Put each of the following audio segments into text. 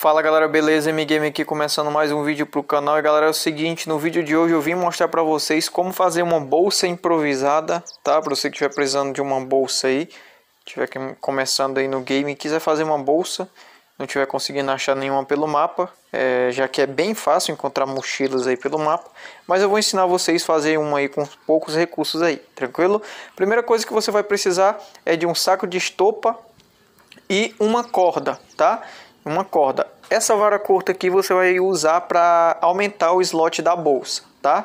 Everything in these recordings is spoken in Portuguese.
Fala galera, beleza? M-Game aqui começando mais um vídeo pro canal e galera é o seguinte, no vídeo de hoje eu vim mostrar pra vocês como fazer uma bolsa improvisada, tá? Pra você que estiver precisando de uma bolsa aí, estiver começando aí no game e quiser fazer uma bolsa, não estiver conseguindo achar nenhuma pelo mapa, é, já que é bem fácil encontrar mochilas aí pelo mapa, mas eu vou ensinar vocês a fazer uma aí com poucos recursos aí, tranquilo? Primeira coisa que você vai precisar é de um saco de estopa e uma corda, tá? Uma corda. Essa vara curta aqui você vai usar para aumentar o slot da bolsa, tá?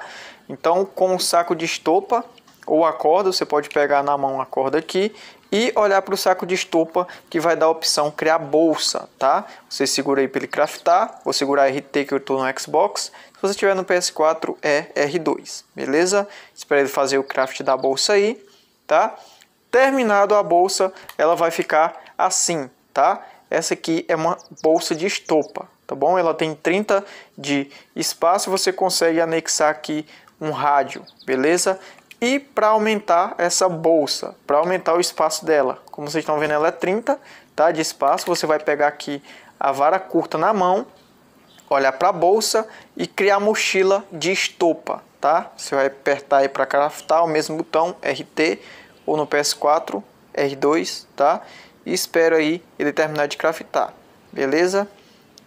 Então, com o saco de estopa ou a corda, você pode pegar na mão a corda aqui e olhar para o saco de estopa que vai dar a opção criar bolsa, tá? Você segura aí para ele craftar, vou segurar RT que eu estou no Xbox. Se você estiver no PS4 é R2, beleza? Espera ele fazer o craft da bolsa aí, tá? Terminado a bolsa, ela vai ficar assim, tá? Essa aqui é uma bolsa de estopa, tá bom? Ela tem 30 de espaço, você consegue anexar aqui um rádio, beleza? E para aumentar essa bolsa, para aumentar o espaço dela, como vocês estão vendo, ela é 30 tá, de espaço. Você vai pegar aqui a vara curta na mão, olhar para a bolsa e criar mochila de estopa, tá? Você vai apertar aí para craftar o mesmo botão RT ou no PS4 R2, tá? E espero aí ele terminar de craftar, beleza?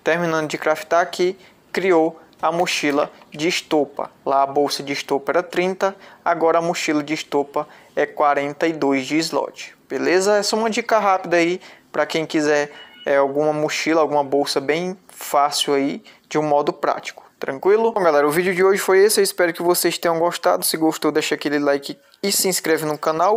Terminando de craftar aqui, criou a mochila de estopa. Lá a bolsa de estopa era 30, agora a mochila de estopa é 42 de slot. Beleza? Essa é uma dica rápida aí para quem quiser é, alguma mochila, alguma bolsa bem fácil aí de um modo prático. Tranquilo? Bom, galera, o vídeo de hoje foi esse. Eu espero que vocês tenham gostado. Se gostou, deixa aquele like e se inscreve no canal.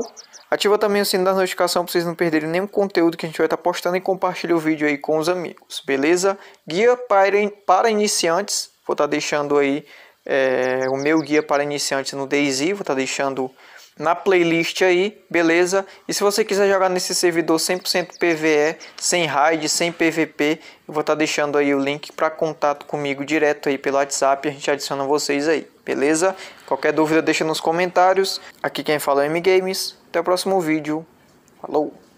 Ativa também o sino da notificação para vocês não perderem nenhum conteúdo que a gente vai estar tá postando e compartilhe o vídeo aí com os amigos, beleza? Guia para, para iniciantes, vou estar tá deixando aí é, o meu guia para iniciantes no DayZ, vou estar tá deixando na playlist aí, beleza? E se você quiser jogar nesse servidor 100% PVE, sem raid, sem PVP, eu vou estar deixando aí o link para contato comigo direto aí pelo WhatsApp, a gente adiciona vocês aí, beleza? Qualquer dúvida deixa nos comentários. Aqui quem fala é M Games. Até o próximo vídeo. Falou!